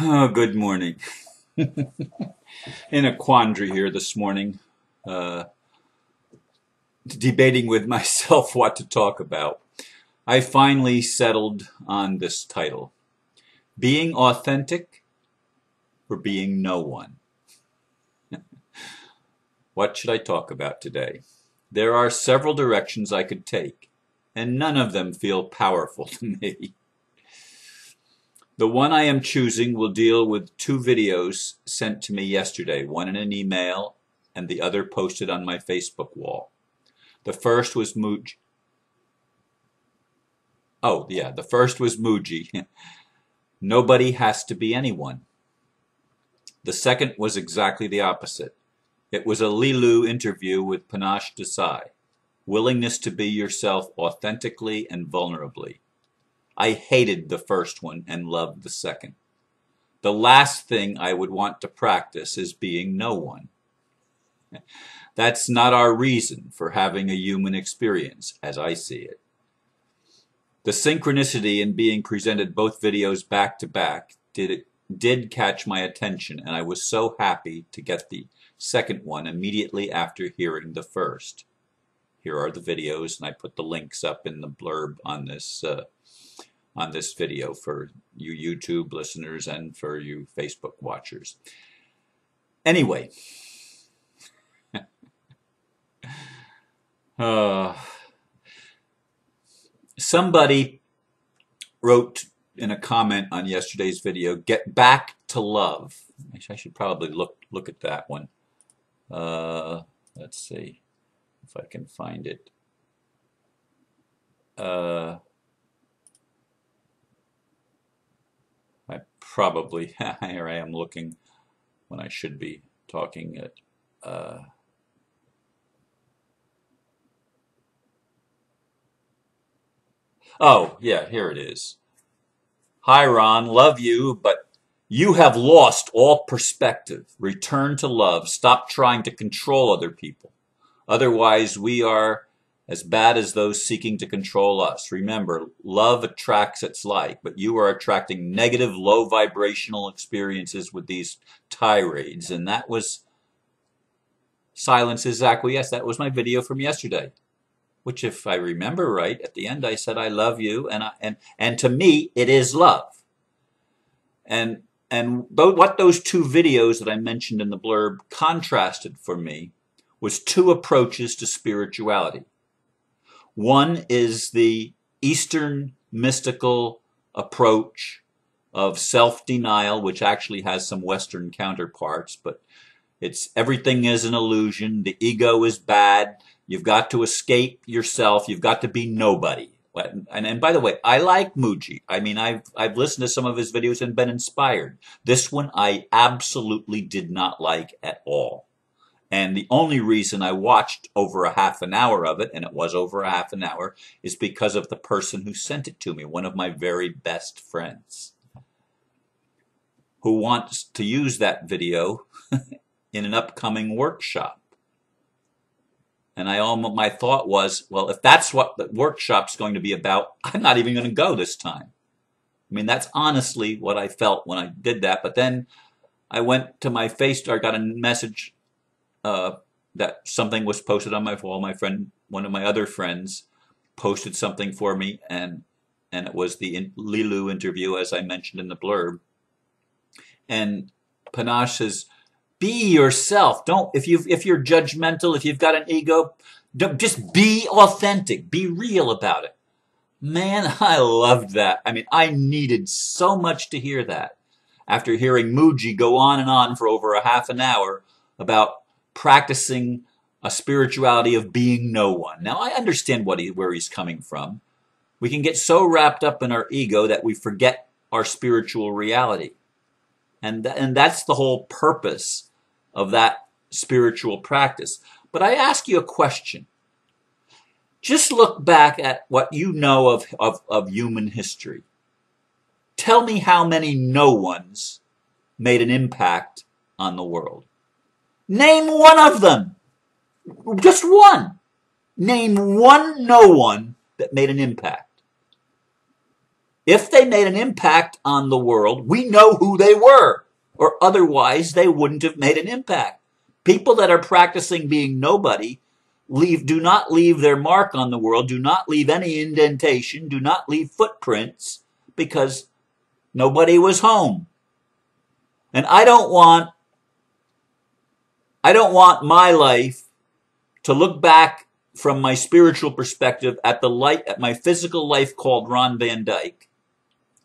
Oh, good morning. In a quandary here this morning, uh, debating with myself what to talk about. I finally settled on this title Being Authentic or Being No One. what should I talk about today? There are several directions I could take, and none of them feel powerful to me. The one I am choosing will deal with two videos sent to me yesterday, one in an email and the other posted on my Facebook wall. The first was Mooji. Oh, yeah, the first was Mooji. Nobody has to be anyone. The second was exactly the opposite. It was a Lilou interview with Panache Desai. Willingness to be yourself authentically and vulnerably. I hated the first one and loved the second. The last thing I would want to practice is being no one. That's not our reason for having a human experience, as I see it. The synchronicity in being presented both videos back to back did, did catch my attention, and I was so happy to get the second one immediately after hearing the first. Here are the videos, and I put the links up in the blurb on this uh, on this video for you YouTube listeners and for you Facebook watchers. Anyway, uh, somebody wrote in a comment on yesterday's video, get back to love. I should probably look look at that one. Uh, let's see if I can find it. Uh, probably, here I am looking when I should be talking at, uh, oh, yeah, here it is. Hi, Ron, love you, but you have lost all perspective. Return to love. Stop trying to control other people. Otherwise, we are as bad as those seeking to control us. Remember, love attracts its like, but you are attracting negative, low vibrational experiences with these tirades. And that was Silence is Acquiesce. That was my video from yesterday. Which, if I remember right, at the end I said, I love you. And, I, and, and to me, it is love. And, and what those two videos that I mentioned in the blurb contrasted for me was two approaches to spirituality. One is the Eastern mystical approach of self-denial, which actually has some Western counterparts, but it's everything is an illusion. The ego is bad. You've got to escape yourself. You've got to be nobody. And, and by the way, I like Mooji. I mean, I've, I've listened to some of his videos and been inspired. This one I absolutely did not like at all. And the only reason I watched over a half an hour of it, and it was over a half an hour, is because of the person who sent it to me, one of my very best friends, who wants to use that video in an upcoming workshop. And I almost, my thought was, well, if that's what the workshop's going to be about, I'm not even going to go this time. I mean, that's honestly what I felt when I did that. But then I went to my face, I got a message uh, that something was posted on my wall. My friend, one of my other friends, posted something for me, and and it was the in, Lilou interview, as I mentioned in the blurb. And Panache says, "Be yourself. Don't if you if you're judgmental, if you've got an ego, just be authentic. Be real about it." Man, I loved that. I mean, I needed so much to hear that after hearing Mooji go on and on for over a half an hour about practicing a spirituality of being no one. Now, I understand what he, where he's coming from. We can get so wrapped up in our ego that we forget our spiritual reality. And, th- and that's the whole purpose of that spiritual practice. But I ask you a question. Just look back at what you know of, of, of human history. Tell me how many no ones made an impact on the world. Name one of them. Just one. Name one no one that made an impact. If they made an impact on the world, we know who they were, or otherwise they wouldn't have made an impact. People that are practicing being nobody leave, do not leave their mark on the world, do not leave any indentation, do not leave footprints because nobody was home. And I don't want, I don't want my life to look back from my spiritual perspective at the light, at my physical life called Ron Van Dyke,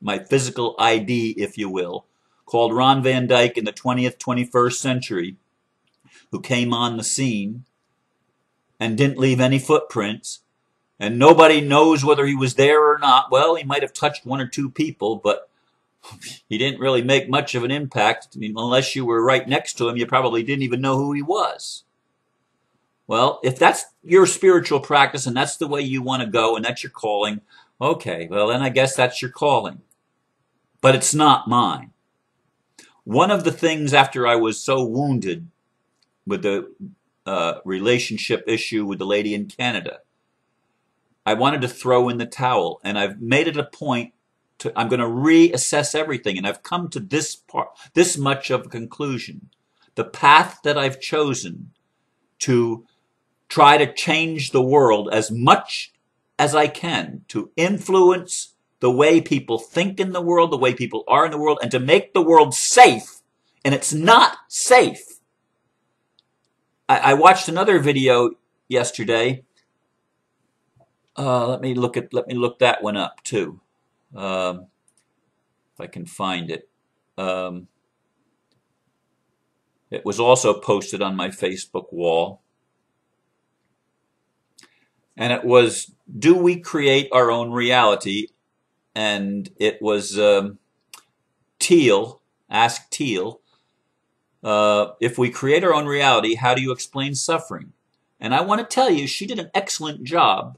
my physical ID, if you will, called Ron Van Dyke in the 20th, 21st century, who came on the scene and didn't leave any footprints, and nobody knows whether he was there or not. Well, he might have touched one or two people, but he didn't really make much of an impact. I mean, unless you were right next to him, you probably didn't even know who he was. Well, if that's your spiritual practice and that's the way you want to go and that's your calling, okay, well, then I guess that's your calling. But it's not mine. One of the things after I was so wounded with the uh, relationship issue with the lady in Canada. I wanted to throw in the towel, and I've made it a point to. I'm going to reassess everything, and I've come to this part, this much of a conclusion. The path that I've chosen to try to change the world as much as I can to influence the way people think in the world, the way people are in the world, and to make the world safe. And it's not safe I, I watched another video yesterday. Uh, let me look at let me look that one up too, um, if I can find it. Um, it was also posted on my Facebook wall. And it was, do we create our own reality? And it was um, Teal, Ask Teal, uh, if we create our own reality, how do you explain suffering? And I want to tell you, she did an excellent job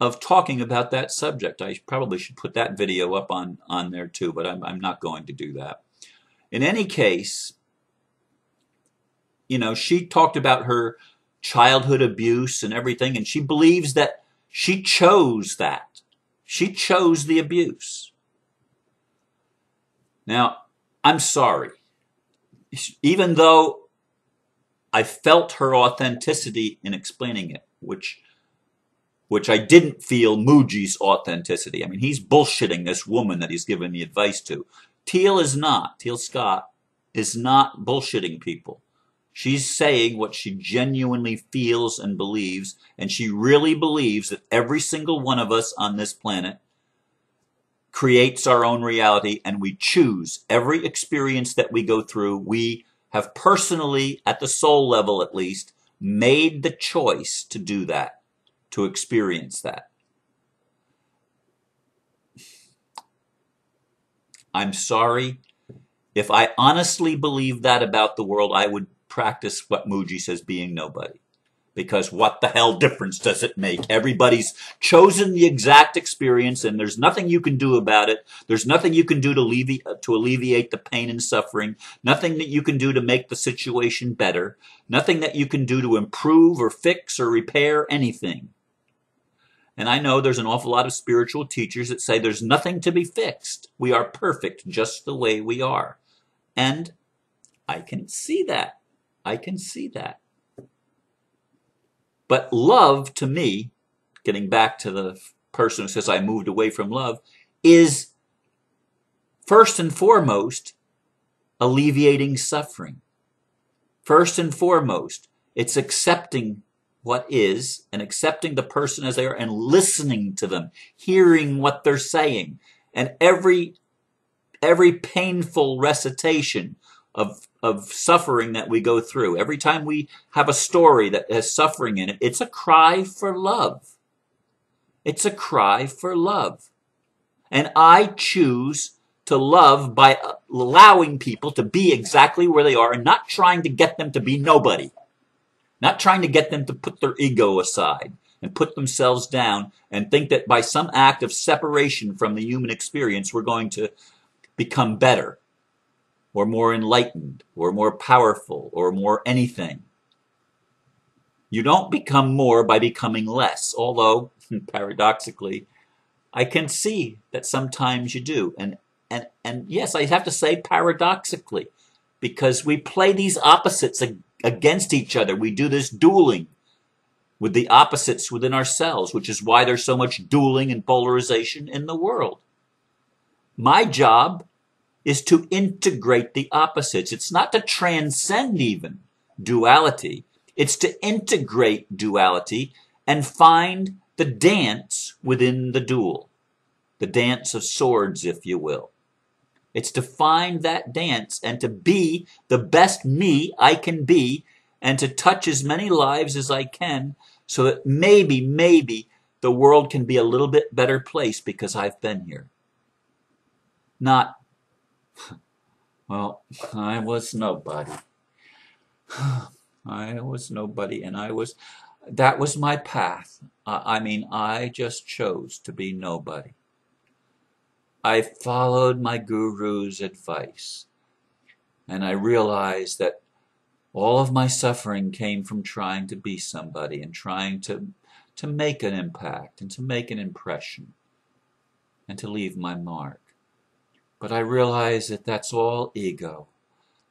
of talking about that subject. I probably should put that video up on, on there too, but I'm, I'm not going to do that. In any case, you know, she talked about her childhood abuse and everything, and she believes that she chose that. She chose the abuse. Now, I'm sorry even though I felt her authenticity in explaining it, which which I didn't feel Mooji's authenticity. I mean, he's bullshitting this woman that he's giving the advice to. Teal is not. Teal Scott is not bullshitting people. She's saying what she genuinely feels and believes, and she really believes that every single one of us on this planet creates our own reality and we choose every experience that we go through. We have personally, at the soul level at least, made the choice to do that, to experience that. I'm sorry. If I honestly believed that about the world, I would practice what Mooji says being nobody because what the hell difference does it make? Everybody's chosen the exact experience and there's nothing you can do about it. There's nothing you can do to alleviate, to alleviate the pain and suffering. Nothing that you can do to make the situation better. Nothing that you can do to improve or fix or repair anything. And I know there's an awful lot of spiritual teachers that say there's nothing to be fixed. We are perfect just the way we are. And I can see that. I can see that. But love, to me, getting back to the person who says I moved away from love, is first and foremost alleviating suffering. First and foremost, it's accepting what is and accepting the person as they are and listening to them, hearing what they're saying. And every every painful recitation of of suffering that we go through. Every time we have a story that has suffering in it, it's a cry for love. It's a cry for love. And I choose to love by allowing people to be exactly where they are and not trying to get them to be nobody. Not trying to get them to put their ego aside and put themselves down and think that by some act of separation from the human experience, we're going to become better or more enlightened or more powerful or more anything. You don't become more by becoming less, although, paradoxically, I can see that sometimes you do. And, and, and yes, I have to say paradoxically, because we play these opposites against each other. We do this dueling with the opposites within ourselves, which is why there's so much dueling and polarization in the world. My job is to integrate the opposites. It's not to transcend even duality. It's to integrate duality and find the dance within the duel. The dance of swords, if you will. It's to find that dance and to be the best me I can be and to touch as many lives as I can so that maybe, maybe the world can be a little bit better place because I've been here. Not, well, I was nobody. I was nobody and I was, that was my path. I mean, I just chose to be nobody. I followed my guru's advice and I realized that all of my suffering came from trying to be somebody and trying to, to make an impact and to make an impression and to leave my mark. But I realized that that's all ego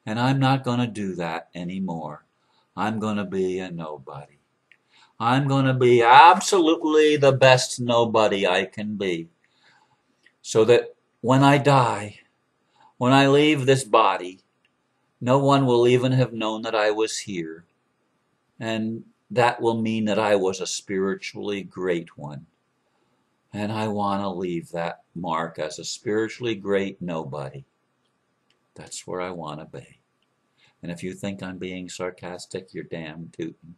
and I'm not going to do that anymore. I'm going to be a nobody. I'm going to be absolutely the best nobody I can be. So that when I die, when I leave this body, no one will even have known that I was here. And that will mean that I was a spiritually great one. And I want to leave that mark as a spiritually great nobody. That's where I want to be. And if you think I'm being sarcastic, you're damn tootin'.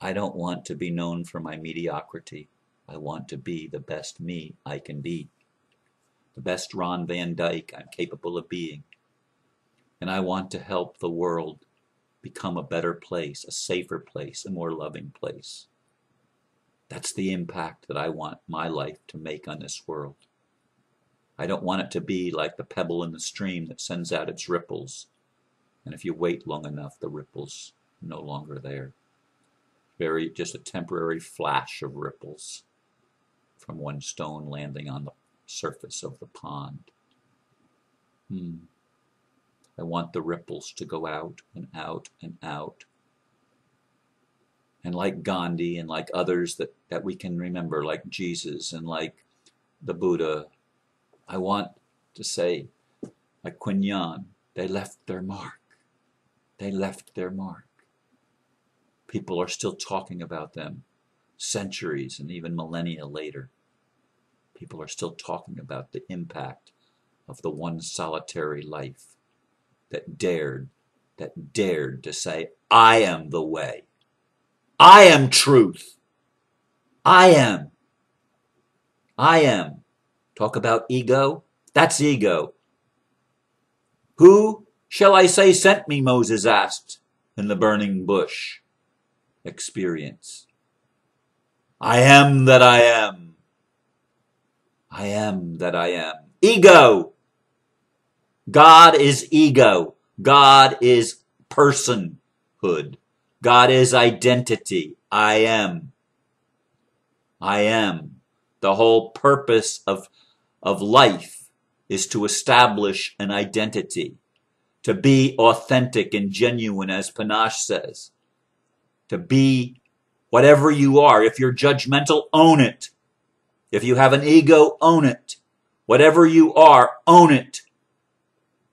I don't want to be known for my mediocrity. I want to be the best me I can be. The best Ron Van Dyke I'm capable of being. And I want to help the world become a better place, a safer place, a more loving place. That's the impact that I want my life to make on this world. I don't want it to be like the pebble in the stream that sends out its ripples. And if you wait long enough, the ripples are no longer there very just a temporary flash of ripples from one stone landing on the surface of the pond. Hmm. I want the ripples to go out and out and out. And like Gandhi and like others that, that we can remember, like Jesus and like the Buddha, I want to say, like Kuan Yin, they left their mark. They left their mark. People are still talking about them centuries and even millennia later. People are still talking about the impact of the one solitary life that dared, that dared to say, I am the way. I am truth. I am. I am. Talk about ego. That's ego. Who shall I say sent me, Moses asked in the burning bush experience. I am that I am. I am that I am. Ego. God is ego. God is personhood. God is identity. I am. I am. The whole purpose of, of life is to establish an identity, to be authentic and genuine, as Panache says to be whatever you are. If you're judgmental, own it. If you have an ego, own it. Whatever you are, own it.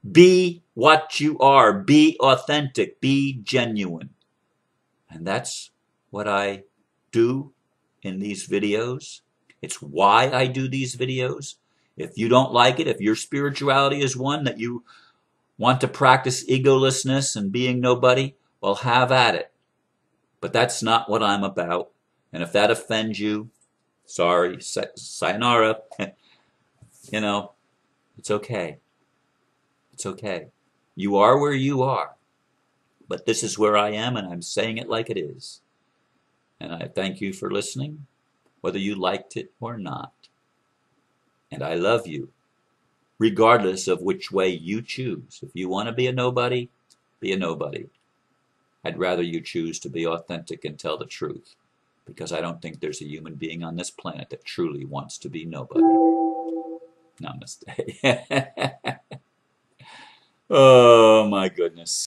Be what you are. Be authentic. Be genuine. And that's what I do in these videos. It's why I do these videos. If you don't like it, if your spirituality is one that you want to practice egolessness and being nobody, well, have at it. But that's not what I'm about. And if that offends you, sorry, sayonara. you know, it's okay. It's okay. You are where you are. But this is where I am, and I'm saying it like it is. And I thank you for listening, whether you liked it or not. And I love you, regardless of which way you choose. If you want to be a nobody, be a nobody. I'd rather you choose to be authentic and tell the truth because I don't think there's a human being on this planet that truly wants to be nobody. Namaste. oh my goodness.